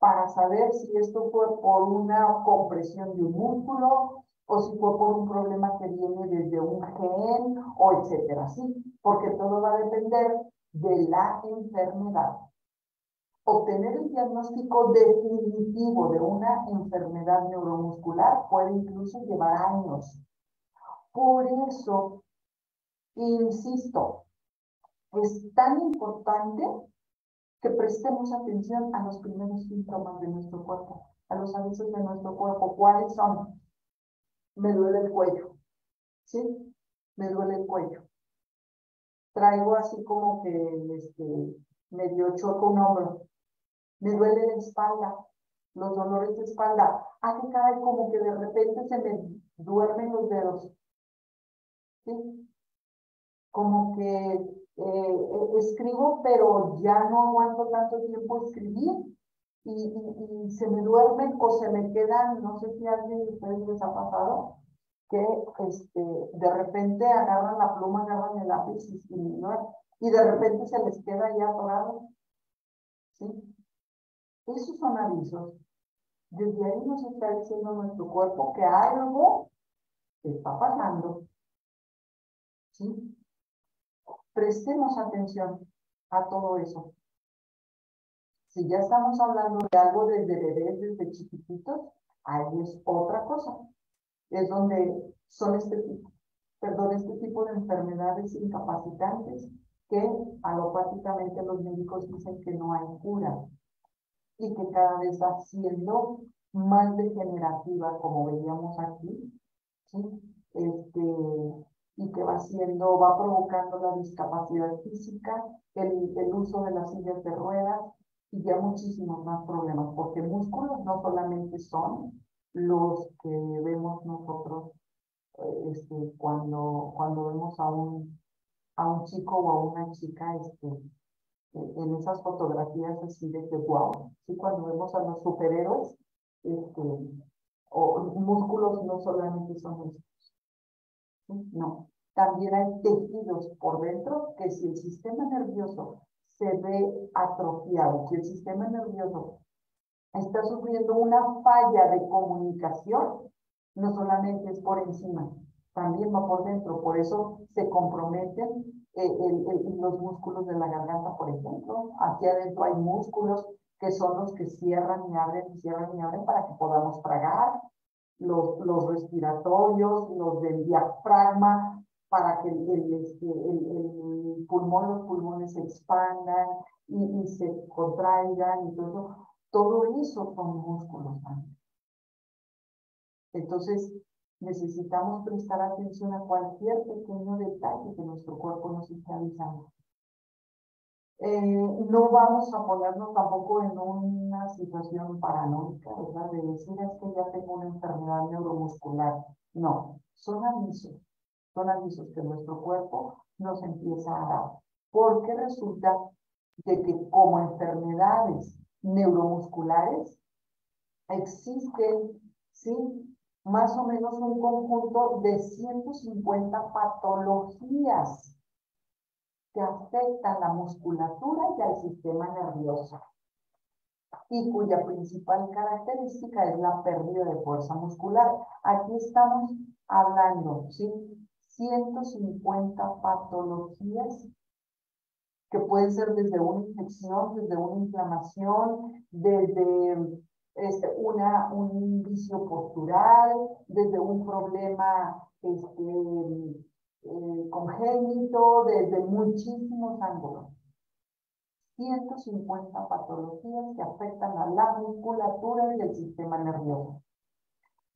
para saber si esto fue por una compresión de un músculo, o si fue por un problema que viene desde un gen o etcétera, ¿sí? Porque todo va a depender de la enfermedad. Obtener el diagnóstico definitivo de una enfermedad neuromuscular puede incluso llevar años. Por eso, insisto, es tan importante que prestemos atención a los primeros síntomas de nuestro cuerpo, a los avisos de nuestro cuerpo. ¿Cuáles son? Me duele el cuello, ¿sí? Me duele el cuello. Traigo así como que este, medio choco un hombro. Me duele la espalda, los dolores de espalda. Hace cada como que de repente se me duermen los dedos. ¿Sí? Como que eh, escribo, pero ya no aguanto tanto tiempo escribir y, se me duermen o se me quedan, no sé si a alguien de ustedes les ha pasado, que este, de repente agarran la pluma, agarran el lápiz y, y de repente se les queda ya atorado. ¿Sí? Esos son avisos. Desde ahí nos está diciendo nuestro cuerpo que algo está pasando. ¿Sí? Prestemos atención a todo eso. Si ya estamos hablando de algo desde bebés, desde chiquititos, ahí es otra cosa. Es donde son este tipo, perdón, este tipo de enfermedades incapacitantes que alopáticamente los médicos dicen que no hay cura y que cada vez va siendo más degenerativa, como veíamos aquí, ¿sí? Este, y que va siendo, va provocando la discapacidad física, el, el uso de las sillas de ruedas y ya muchísimos más problemas, porque músculos no solamente son los que vemos nosotros eh, este, cuando, cuando vemos a un, a un chico o a una chica este, en esas fotografías así de que wow, ¿sí? cuando vemos a los superhéroes, este, o músculos no solamente son. No, también hay tejidos por dentro que si el sistema nervioso se ve atrofiado, si el sistema nervioso está sufriendo una falla de comunicación, no solamente es por encima, también va por dentro. Por eso se comprometen eh, los músculos de la garganta, por ejemplo. Aquí adentro hay músculos que son los que cierran y abren y cierran y abren para que podamos tragar los, los respiratorios, los del diafragma, para que el, este, el, pulmón, los pulmones se expandan y, se contraigan y todo. Todo eso son músculos. Entonces, necesitamos prestar atención a cualquier pequeño detalle que nuestro cuerpo nos está avisando. Eh, no vamos a ponernos tampoco en una situación paranoica, ¿verdad? De decir es que ya tengo una enfermedad neuromuscular. No, son avisos, son avisos que nuestro cuerpo nos empieza a dar. Porque resulta de que como enfermedades neuromusculares existen, ¿sí? Más o menos un conjunto de 150 patologías que afectan la musculatura y al sistema nervioso y cuya principal característica es la pérdida de fuerza muscular. Aquí estamos hablando, ¿sí? 150 patologías que pueden ser desde una infección, desde una inflamación, desde este, una, un vicio postural, desde un problema este, eh, congénito desde muchísimos ángulos. 150 patologías que afectan a la musculatura y el sistema nervioso.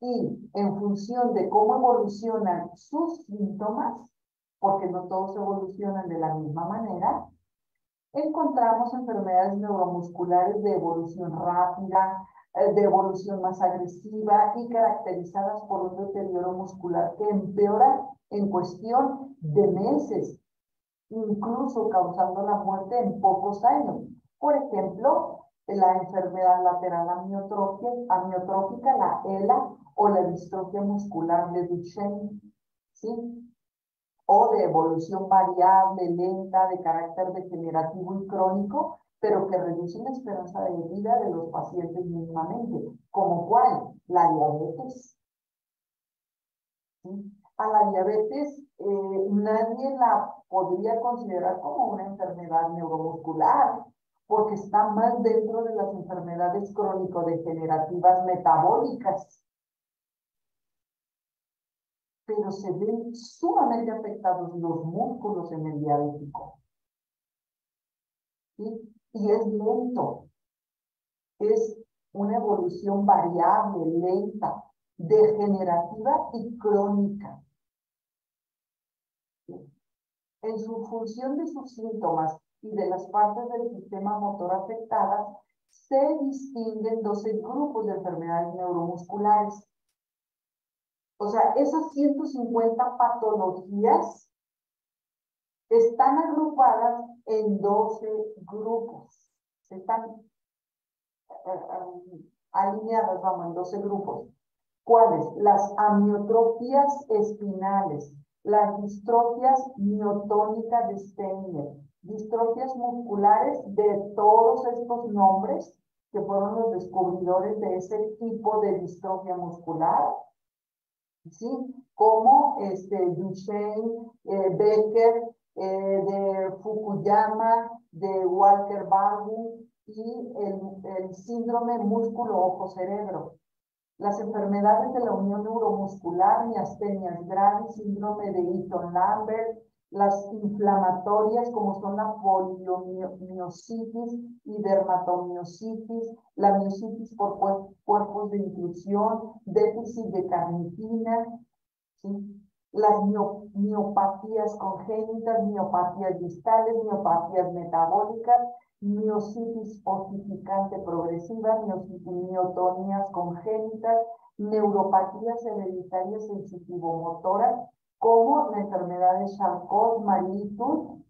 Y en función de cómo evolucionan sus síntomas, porque no todos evolucionan de la misma manera, encontramos enfermedades neuromusculares de evolución rápida, de evolución más agresiva y caracterizadas por un deterioro muscular que empeora en cuestión de meses, incluso causando la muerte en pocos años. Por ejemplo, la enfermedad lateral amiotrófica, la ELA, o la distrofia muscular de Duchenne, ¿sí? O de evolución variable, lenta, de carácter degenerativo y crónico, pero que reduce la esperanza de vida de los pacientes mínimamente, como cuál, la diabetes. A la diabetes eh, nadie la podría considerar como una enfermedad neuromuscular, porque está más dentro de las enfermedades crónico-degenerativas metabólicas. Pero se ven sumamente afectados los músculos en el diabético. Y es lento. Es una evolución variable, lenta, degenerativa y crónica. En su función de sus síntomas y de las partes del sistema motor afectadas, se distinguen 12 grupos de enfermedades neuromusculares. O sea, esas 150 patologías están agrupadas en 12 grupos. Están eh, eh, alineadas, vamos, en 12 grupos. ¿Cuáles? Las amiotrofias espinales, las distrofias miotónicas de Steiner, distrofias musculares de todos estos nombres que fueron los descubridores de ese tipo de distrofia muscular, ¿sí? Como este, Duchenne, eh, Becker, de Fukuyama, de Walker Barbu y el, el síndrome músculo-ojo-cerebro. Las enfermedades de la unión neuromuscular, miastenias graves, síndrome de Eaton-Lambert, las inflamatorias como son la poliomiositis y dermatomiositis, la miositis por cuerpos de inclusión, déficit de carnitina, las miopatías congénitas, miopatías distales, miopatías metabólicas, miositis ossificante progresiva, miotonias congénitas, neuropatías hereditarias sensitivo-motoras, como la enfermedad de Charcot-Marie-Tooth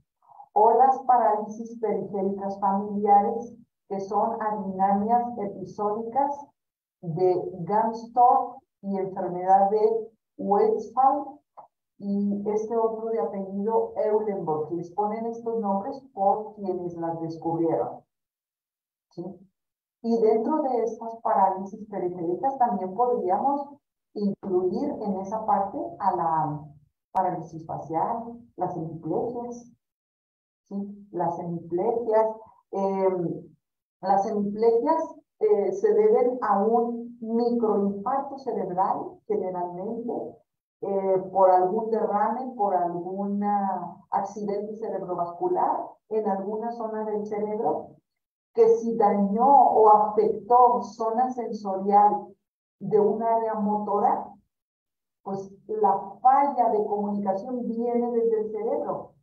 o las parálisis periféricas familiares, que son adinamias episódicas de Gamstorff y enfermedad de Westphal y este otro de apellido Eulenburg. Les ponen estos nombres por quienes las descubrieron. ¿sí? Y dentro de estas parálisis periféricas también podríamos incluir en esa parte a la parálisis facial, las hemiplegias, ¿sí? Las hemiplegias, em, las hemiplegias eh, se deben a un microinfarto cerebral, generalmente, eh, por algún derrame, por algún accidente cerebrovascular en alguna zona del cerebro, que si dañó o afectó zona sensorial de un área motora, pues la falla de comunicación viene desde el cerebro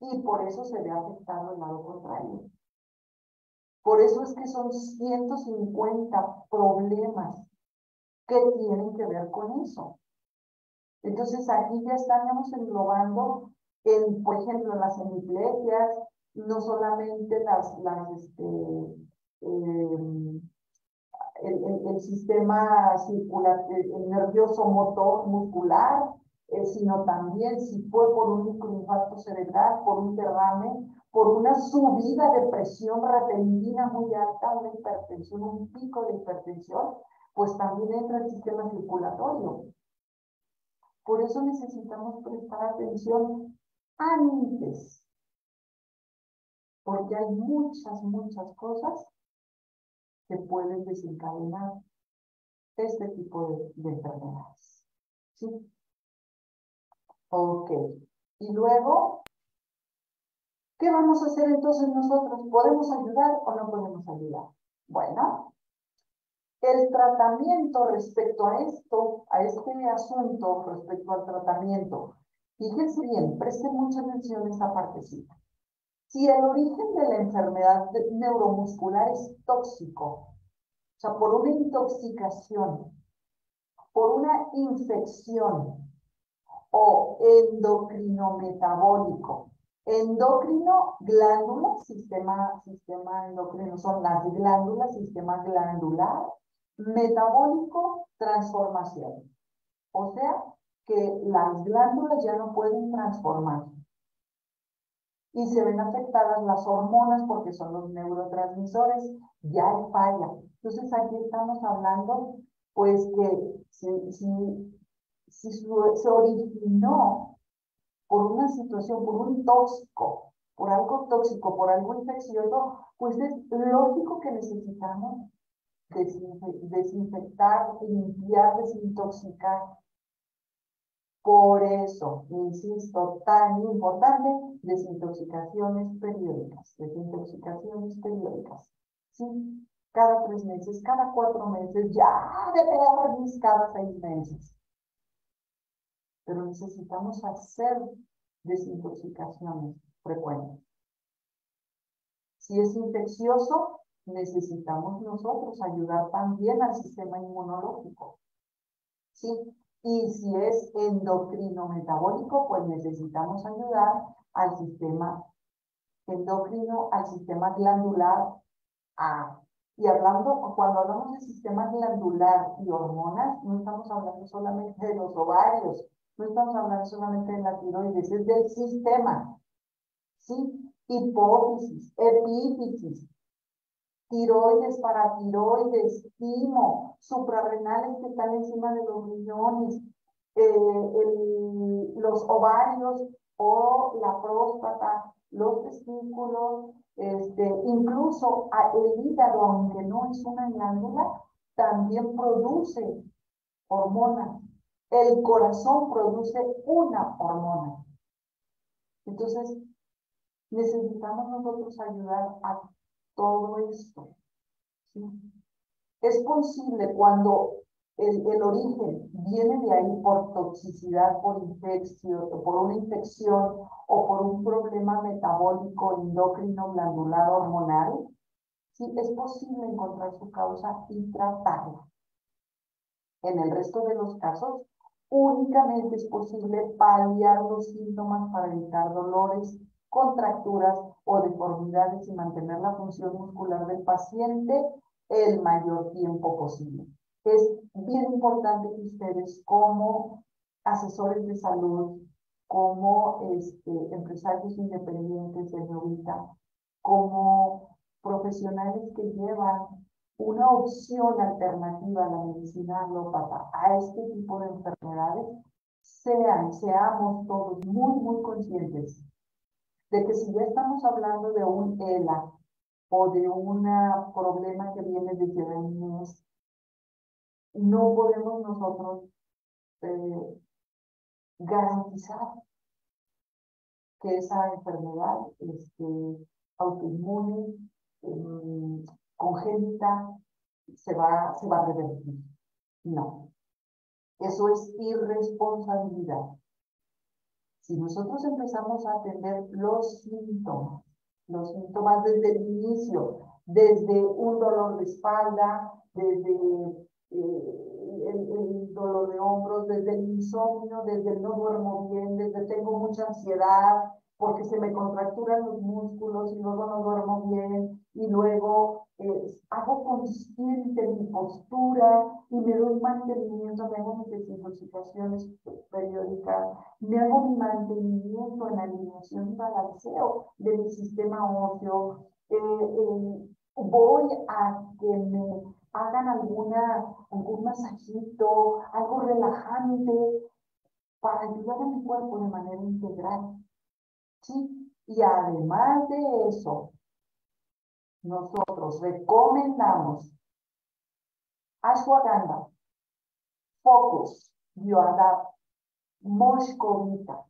y por eso se ve afectado el lado contrario. Por eso es que son 150 problemas que tienen que ver con eso. Entonces aquí ya estamos englobando, en, por ejemplo, las hemiplegias, no solamente las, las este, em, el, sistema circular, el, nervioso motor muscular, eh, sino también si fue por un microinfarto cerebral, por un derrame, por una subida de presión repentina muy alta, una hipertensión, un pico de hipertensión, pues también entra el sistema circulatorio. Por eso necesitamos prestar atención antes, porque hay muchas, muchas cosas que pueden desencadenar este tipo de, enfermedades. ¿Sí? Ok. Y luego, ¿qué vamos a hacer entonces nosotros? ¿Podemos ayudar o no podemos ayudar? Bueno, el tratamiento respecto a esto, a este asunto respecto al tratamiento, fíjense bien, presten mucha atención a esta partecita. Si el origen de la enfermedad neuromuscular es tóxico, o sea, por una intoxicación, por una infección o endocrino metabólico, endocrino, glándula, sistema, sistema endocrino, son las glándulas, sistema glandular, metabólico, transformación. O sea, que las glándulas ya no pueden transformar y se ven afectadas las hormonas porque son los neurotransmisores, ya hay falla. Entonces aquí estamos hablando pues que si, si, si se originó por una situación, por un tóxico, por algo tóxico, por algo infeccioso, pues es lógico que necesitamos desinfectar, limpiar, desintoxicar. Por eso, insisto, tan importante, desintoxicaciones periódicas, desintoxicaciones periódicas. ¿Sí? Cada tres meses, cada cuatro meses, ya de perdiz cada seis meses. Pero necesitamos hacer desintoxicaciones frecuentes. Si es infeccioso, necesitamos nosotros ayudar también al sistema inmunológico. ¿Sí? Y si es endocrino metabólico, pues necesitamos ayudar al sistema endocrino, al sistema glandular. A. Y hablando, cuando hablamos de sistema glandular y hormonas, no estamos hablando solamente de los ovarios, no estamos hablando solamente de la tiroides, es del sistema. ¿Sí? Hipófisis, epífisis, tiroides, paratiroides, timo, suprarrenales que están encima de los riñones, eh, los ovarios o la próstata, los testículos, este, incluso el hígado, aunque no es una glándula, también produce hormonas. El corazón produce una hormona. Entonces, necesitamos nosotros ayudar a todo esto. Es posible cuando el, el, origen viene de ahí por toxicidad, por infección, por una infección o por un problema metabólico, endocrino, glandular, hormonal, sí, es posible encontrar su causa y tratarla. En el resto de los casos, únicamente es posible paliar los síntomas para evitar dolores, contracturas o deformidades y mantener la función muscular del paciente el mayor tiempo posible. Es bien importante que ustedes como asesores de salud, como este, empresarios independientes de Novita, como profesionales que llevan una opción alternativa a la medicina alópata a este tipo de enfermedades, sean, seamos todos muy, muy conscientes de que si ya estamos hablando de un ELA o de un problema que viene desde niñez, no podemos nosotros eh, garantizar que esa enfermedad este, autoinmune, em, congénita, se va, se va a revertir. No. Eso es irresponsabilidad. Si nosotros empezamos a atender los síntomas, los síntomas desde el inicio, desde un dolor de espalda, desde eh, el, dolor de hombros, desde el insomnio, desde no duermo bien, desde tengo mucha ansiedad, porque se me contracturan los músculos y luego no duermo bien, y luego eh, hago consciente mi postura y me doy mantenimiento, me hago mis desintoxicaciones periódicas, me hago mi mantenimiento en alineación y balanceo de mi sistema óseo, eh, eh, voy a que me hagan alguna, algún masajito, algo relajante para ayudar a mi cuerpo de manera integral. Y además de eso, nosotros recomendamos ashwagandha, focus, bioadap, moscovita,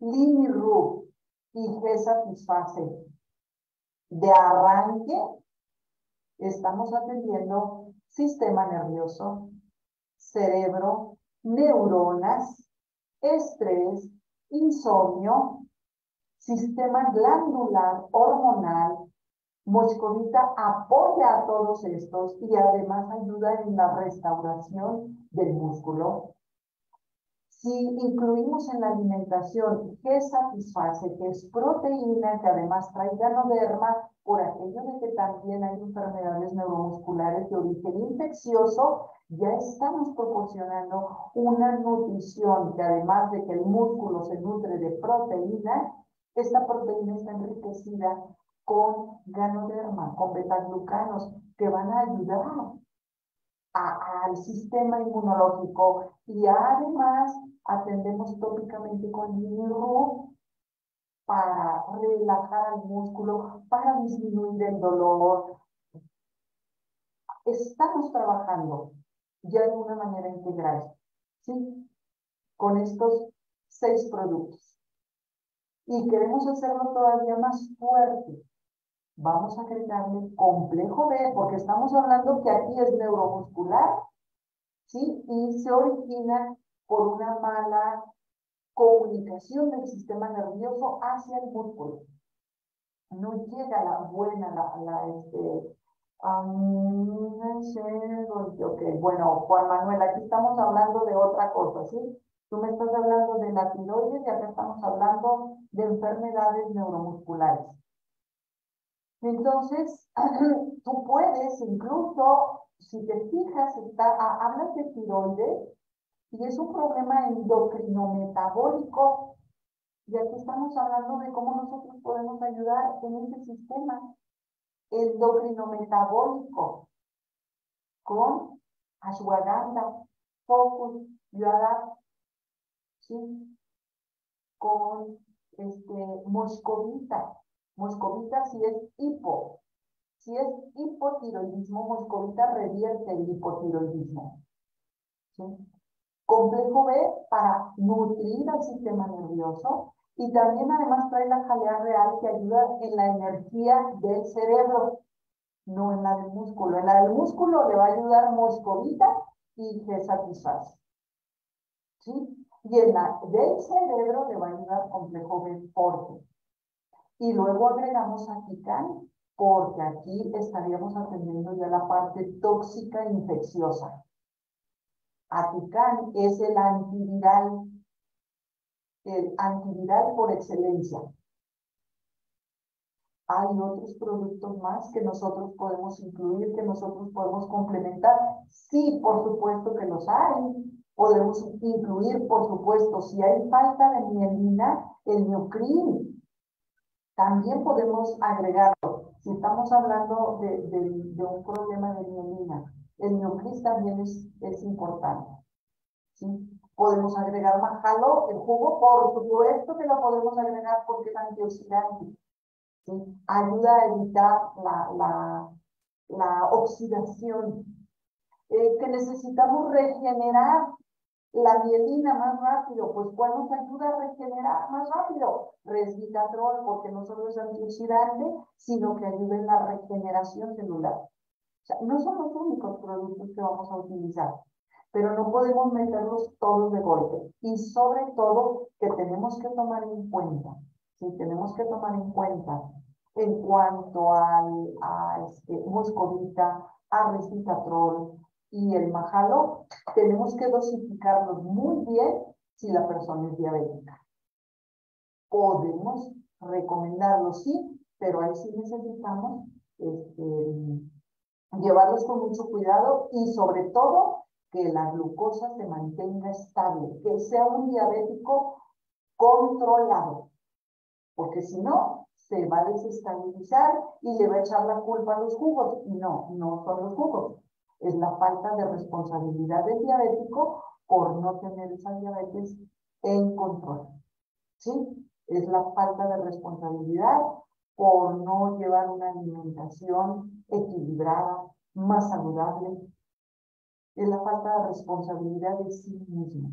liniru y satisface. De arranque, estamos atendiendo sistema nervioso, cerebro, neuronas, estrés, insomnio, sistema glandular, hormonal, Moscovita apoya a todos estos y además ayuda en la restauración del músculo. Si incluimos en la alimentación que satisface, que es proteína, que además trae ganoderma, por aquello de que también hay enfermedades neuromusculares de origen infeccioso, ya estamos proporcionando una nutrición que además de que el músculo se nutre de proteína, esta proteína está enriquecida con ganoderma, con betaglucanos, que van a ayudar al sistema inmunológico y además atendemos tópicamente con dinero para relajar el músculo, para disminuir el dolor. Estamos trabajando ya de una manera integral, ¿sí? con estos seis productos. Y queremos hacerlo todavía más fuerte. Vamos a agregarle complejo B, porque estamos hablando que aquí es neuromuscular, ¿sí? Y se origina por una mala comunicación del sistema nervioso hacia el músculo. No llega la buena, la, este, ok, bueno, Juan Manuel, aquí estamos hablando de otra cosa, ¿sí? Tú me estás hablando de la tiroides y acá estamos hablando de enfermedades neuromusculares. Entonces, tú puedes incluso, si te fijas, está, hablas de tiroides y es un problema endocrinometabólico. Y aquí estamos hablando de cómo nosotros podemos ayudar en ese sistema endocrinometabólico con ashwagandha, focus, yada, ¿sí? con este, moscovita. Moscovita si es hipo. Si es hipotiroidismo, moscovita revierte el hipotiroidismo. Complejo B para nutrir al sistema nervioso y también además trae la jalea real que ayuda en la energía del cerebro, no en la del músculo. En la del músculo le va a ayudar moscovita y gesatizas. ¿Sí? Y en la del cerebro le va a ayudar complejo B forte. Y luego agregamos a Kikan, porque aquí estaríamos atendiendo ya la parte tóxica e infecciosa. Atican es el antiviral, el antiviral por excelencia. Hay otros productos más que nosotros podemos incluir, que nosotros podemos complementar. Sí, por supuesto que los hay. Podemos incluir, por supuesto, si hay falta de mielina, el miocrin. También podemos agregarlo. Si estamos hablando de, de un problema de mielina, el miocris también es, es importante. ¿sí? Podemos agregar majalo, el jugo, por supuesto que lo podemos agregar porque es antioxidante. ¿sí? Ayuda a evitar la, la, la oxidación. Eh, que necesitamos regenerar la mielina más rápido, pues ¿cuál nos ayuda a regenerar más rápido? Resvitatrol, porque no solo es antioxidante, sino que ayuda en la regeneración celular. O sea, no son los únicos productos que vamos a utilizar, pero no podemos meterlos todos de golpe. Y sobre todo que tenemos que tomar en cuenta, sí, tenemos que tomar en cuenta en cuanto al, a este, moscovita, a resvitatrol y el majalo, tenemos que dosificarlos muy bien si la persona es diabética. Podemos recomendarlo, sí, pero ahí sí necesitamos este, llevarlos con mucho cuidado y sobre todo que la glucosa se mantenga estable, que sea un diabético controlado, porque si no, se va a desestabilizar y le va a echar la culpa a los jugos. No, no son los jugos. Es la falta de responsabilidad del diabético por no tener esa diabetes en control. ¿Sí? Es la falta de responsabilidad por no llevar una alimentación equilibrada, más saludable. Es la falta de responsabilidad de sí mismo.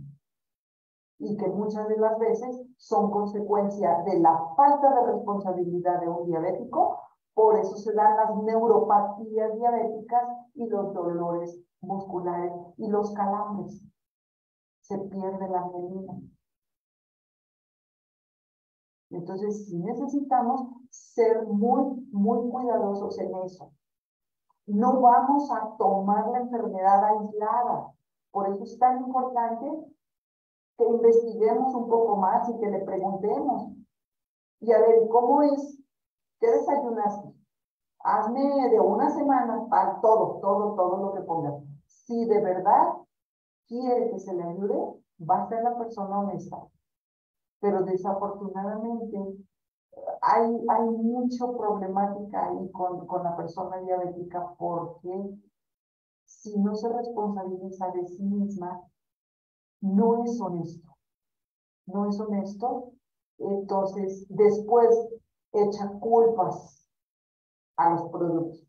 Y que muchas de las veces son consecuencia de la falta de responsabilidad de un diabético. Por eso se dan las neuropatías diabéticas y los dolores musculares y los calambres. Se pierde la mielina. Entonces, sí necesitamos ser muy, muy cuidadosos en eso. No vamos a tomar la enfermedad aislada. Por eso es tan importante que investiguemos un poco más y que le preguntemos. Y a ver, ¿cómo es? ¿Qué desayunaste? Hazme de una semana para todo, todo, todo lo que pongas. Si de verdad quiere que se le ayude, va a ser la persona honesta pero desafortunadamente hay, hay mucha problemática ahí con, con la persona diabética porque si no se responsabiliza de sí misma, no es honesto. No es honesto. Entonces, después echa culpas a los productos.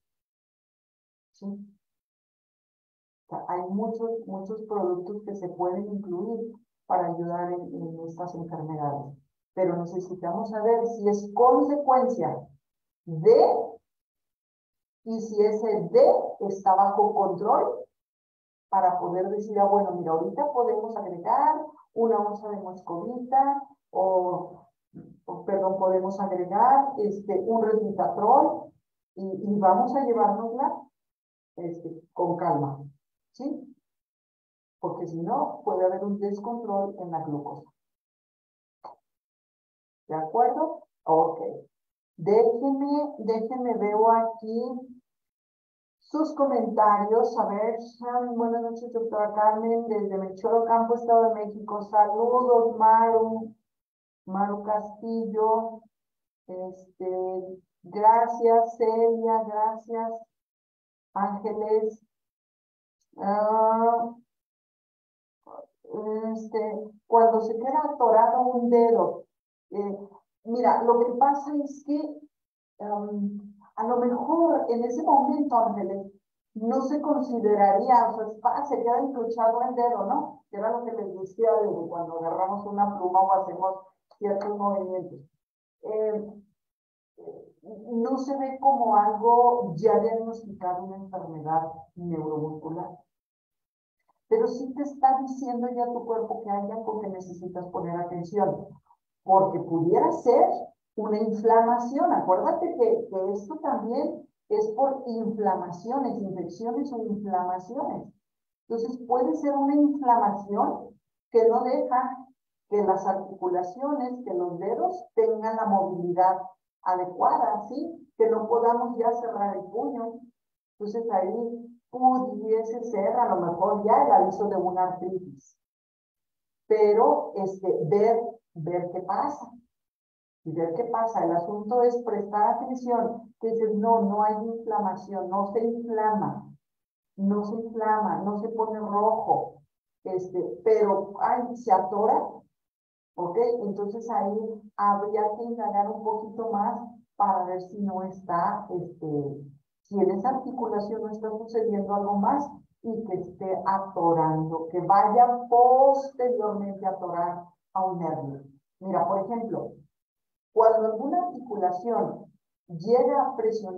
¿Sí? hay muchos, muchos productos que se pueden incluir para ayudar en, estas enfermedades. Pero necesitamos saber si es consecuencia de y si ese D está bajo control para poder decir, ah, bueno, mira, ahorita podemos agregar una onza de moscovita o, perdón, podemos agregar este, un resveratrol y, y, vamos a llevárnosla este, con calma, ¿sí? Porque si no, puede haber un descontrol en la glucosa. ¿De acuerdo? Ok. Déjenme, déjenme, veo aquí sus comentarios. A ver, buenas noches, doctora Carmen, desde Melchor Campo, Estado de México. Saludos, Maru, Maru Castillo. Este, gracias, Celia, gracias. Ángeles. Ah, este, cuando se queda atorado un dedo, eh, mira, lo que pasa es que a lo mejor en ese momento, Ángeles, no se consideraría, o sea, se queda encruchado el dedo, ¿no? Que era lo que les decía de cuando agarramos una pluma o hacemos ciertos movimientos. Eh, no se ve como algo ya diagnosticado una enfermedad neuromuscular. Pero sí te está diciendo ya tu cuerpo que hay algo que necesitas poner atención, porque pudiera ser una inflamación. Acuérdate que, esto también es por inflamaciones, infecciones o inflamaciones. Entonces puede ser una inflamación que no deja que las articulaciones, que los dedos tengan la movilidad adecuada, ¿sí? Que no podamos ya cerrar el puño. Entonces ahí pudiese ser a lo mejor ya el aviso de una artritis. Pero este, ver, ver qué pasa y ver qué pasa. El asunto es prestar atención, que dices, no, no hay inflamación, no se inflama, no se inflama, no se pone rojo, este, pero ay, se atora, ¿ok? Entonces ahí habría que indagar un poquito más para ver si no está, este, si en esa articulación no está sucediendo algo más y que esté atorando, que vaya posteriormente a atorar a un nervio. Mira, por ejemplo, cuando alguna articulación llega a presionar